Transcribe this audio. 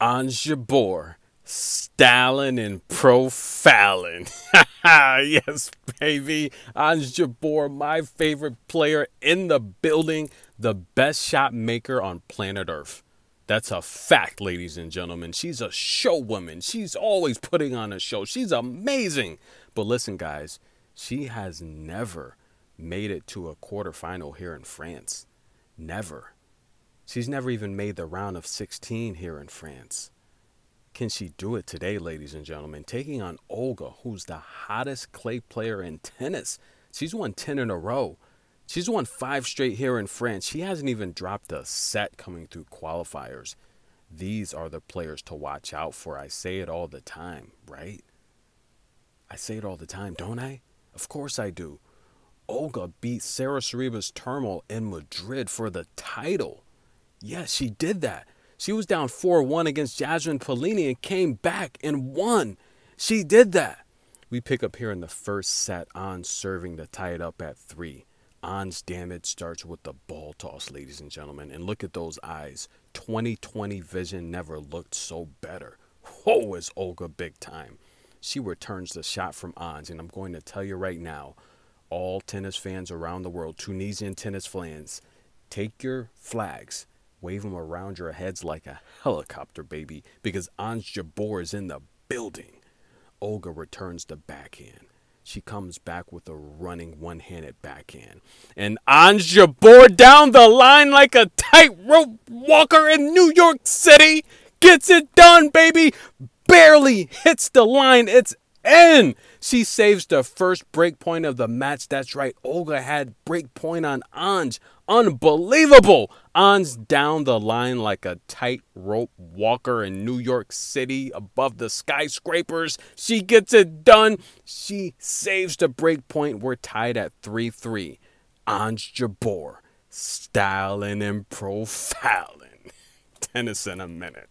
Jabeur, styling and profiling. yes, baby. Jabeur, my favorite player in the building, the best shot maker on planet Earth. That's a fact, ladies and gentlemen. She's a show woman. She's always putting on a show. She's amazing. But listen, guys, she has never made it to a quarterfinal here in France. Never. She's never even made the round of 16 here in France. Can she do it today, ladies and gentlemen? Taking on Olga, who's the hottest clay player in tennis. She's won 10 in a row. She's won five straight here in France. She hasn't even dropped a set coming through qualifiers. These are the players to watch out for. I say it all the time, right? I say it all the time, don't I? Of course I do. Olga beat Sara Sorribes Tormo in Madrid for the title. Yes, she did that. She was down 4 1 against Jasmine Paolini and came back and won. She did that. We pick up here in the first set Ons serving to tie it up at three. Ons damage starts with the ball toss, ladies and gentlemen. And look at those eyes. 2020 vision never looked so better. Whoa, is Olga big time. She returns the shot from Ons. And I'm going to tell you right now, all tennis fans around the world, Tunisian tennis fans, take your flags Wave them around your heads like a helicopter, baby, because Ons Jabeur is in the building. Olga returns the backhand. She comes back with a running one handed backhand. And Ons Jabeur down the line like a tightrope walker in New York City gets it done, baby. Barely hits the line. It's in. She saves the first break point of the match. That's right. Olga had break point on Ons. Unbelievable. Ons down the line like a tightrope walker in New York City above the skyscrapers. She gets it done. She saves the break point. We're tied at 3 3. Ons Jabeur, styling and profiling. Tennis in a minute.